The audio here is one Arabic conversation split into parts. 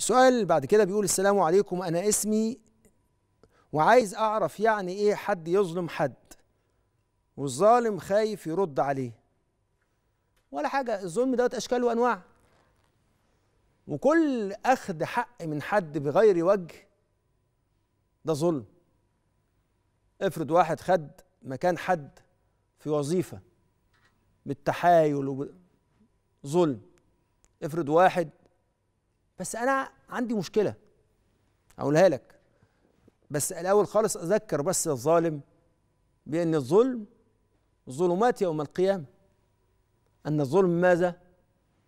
السؤال بعد كده بيقول السلام عليكم أنا اسمي وعايز أعرف يعني إيه حد يظلم حد؟ والظالم خايف يرد عليه. ولا حاجة الظلم دوت أشكال وأنواع. وكل أخذ حق من حد بغير وجه ده ظلم. افرض واحد خد مكان حد في وظيفة بالتحايل. ظلم. افرض واحد بس أنا عندي مشكلة اقولها لك. بس الأول خالص أذكر بس الظالم بأن الظلم ظلمات يوم القيامة. أن الظلم ماذا؟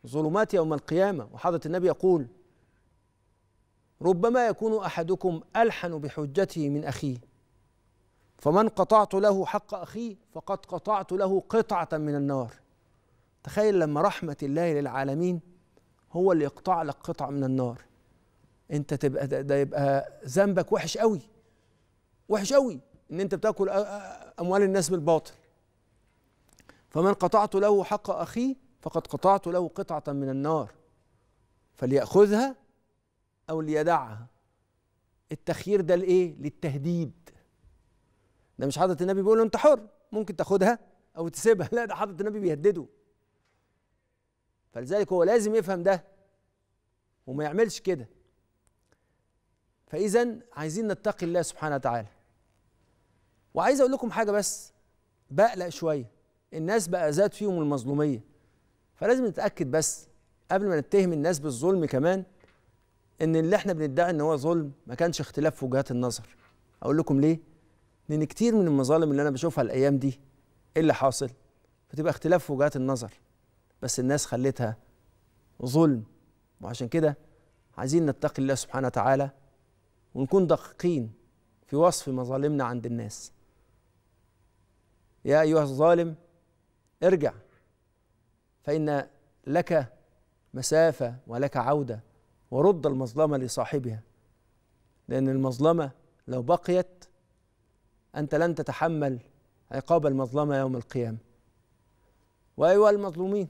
ظلمات يوم القيامة. وحضرة النبي يقول ربما يكون أحدكم ألحن بحجته من أخيه فمن قطعت له حق أخيه فقد قطعت له قطعة من النار. تخيل لما رحمة الله للعالمين هو اللي يقطع لك قطعة من النار. انت تبقى ده, يبقى ذنبك وحش قوي. وحش قوي ان انت بتاكل أموال الناس بالباطل. فمن قطعت له حق أخيه فقد قطعت له قطعة من النار. فليأخذها أو ليدعها. التخيير ده لإيه؟ للتهديد. ده مش حضرة النبي بيقول له أنت حر ممكن تاخدها أو تسيبها. لا ده حضرة النبي بيهدده. فلذلك هو لازم يفهم ده وما يعملش كده. فاذا عايزين نتقي الله سبحانه وتعالى. وعايز أقول لكم حاجة بس بقلق شوية. الناس بقى زاد فيهم المظلومية. فلازم نتأكد بس قبل ما نتهم الناس بالظلم كمان إن اللي إحنا بندعي إن هو ظلم ما كانش اختلاف في وجهات النظر. أقول لكم ليه؟ لأن كتير من المظالم اللي أنا بشوفها الأيام دي إيه اللي حاصل؟ بتبقى اختلاف في وجهات النظر. بس الناس خلتها ظلم. وعشان كده عايزين نتقي الله سبحانه وتعالى ونكون دقيقين في وصف مظالمنا عند الناس. يا أيها الظالم ارجع فإن لك مسافة ولك عودة ورد المظلمة لصاحبها لأن المظلمة لو بقيت أنت لن تتحمل عقاب المظلمة يوم القيامة. وأيها المظلومين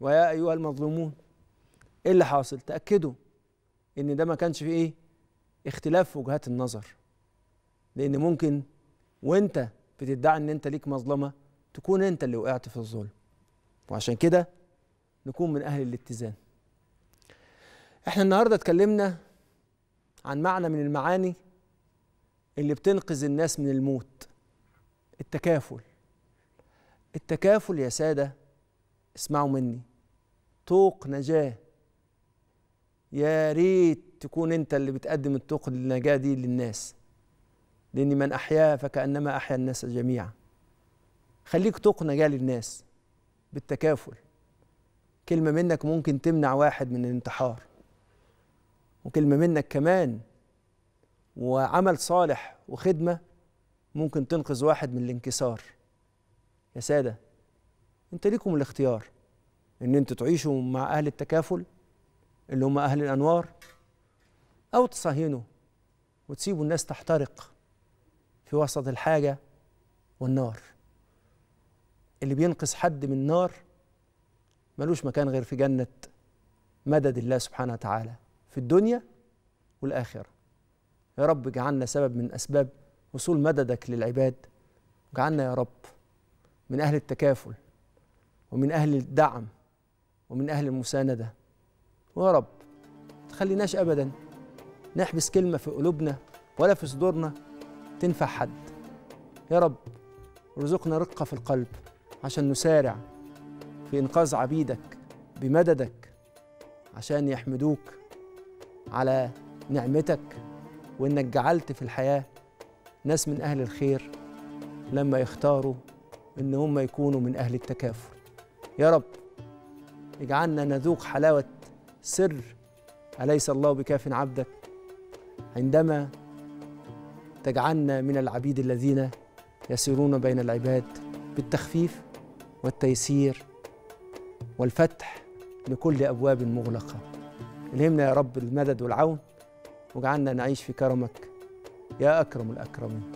ويا أيها المظلومون إيه اللي حاصل؟ تأكدوا إن ده ما كانش فيه إيه؟ اختلاف في وجهات النظر. لأن ممكن وأنت بتدعي إن أنت ليك مظلمة تكون أنت اللي وقعت في الظلم. وعشان كده نكون من أهل الاتزان. إحنا النهارده اتكلمنا عن معنى من المعاني اللي بتنقذ الناس من الموت التكافل. التكافل يا سادة اسمعوا مني. طوق نجاة. يا ريت تكون انت اللي بتقدم الطوق النجاه دي للناس لأن من احياها فكأنما أحيا الناس جميعا. خليك طوق نجاة للناس بالتكافل. كلمة منك ممكن تمنع واحد من الانتحار. وكلمة منك كمان وعمل صالح وخدمة ممكن تنقذ واحد من الانكسار. يا سادة انت ليكم الاختيار. ان أنتوا تعيشوا مع أهل التكافل اللي هم أهل الانوار أو تصهينوا وتسيبوا الناس تحترق في وسط الحاجة والنار. اللي بينقذ حد من النار ملوش مكان غير في جنة مدد الله سبحانه وتعالى في الدنيا والآخرة. يا رب اجعلنا سبب من أسباب وصول مددك للعباد. واجعلنا يا رب من أهل التكافل. ومن أهل الدعم ومن أهل المساندة. ويا رب تخليناش ابدا نحبس كلمة في قلوبنا ولا في صدورنا تنفع حد. يا رب ارزقنا رقة في القلب عشان نسارع في إنقاذ عبيدك بمددك عشان يحمدوك على نعمتك وإنك جعلت في الحياة ناس من أهل الخير لما يختاروا إن هم يكونوا من أهل التكافل. يا رب اجعلنا نذوق حلاوة سر أليس الله بكاف عبدك؟ عندما تجعلنا من العبيد الذين يسيرون بين العباد بالتخفيف والتيسير والفتح لكل أبواب مغلقة. الهمنا يا رب المدد والعون واجعلنا نعيش في كرمك. يا أكرم الأكرمين.